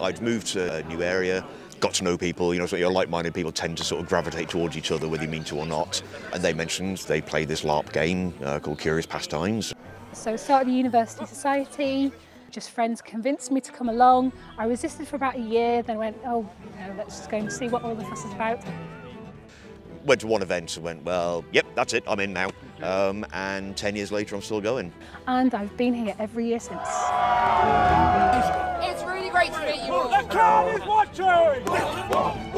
I'd moved to a new area, got to know people, you know, so you know, like-minded people tend to sort of gravitate towards each other whether you mean to or not. And they mentioned they play this LARP game uh, called Curious Pastimes. So started the University Society, just friends convinced me to come along. I resisted for about a year, then went, oh, you know, let's just go and see what all the fuss is about. Went to one event and went, well, yep, that's it, I'm in now. Um, and 10 years later, I'm still going. And I've been here every year since. The crowd is watching!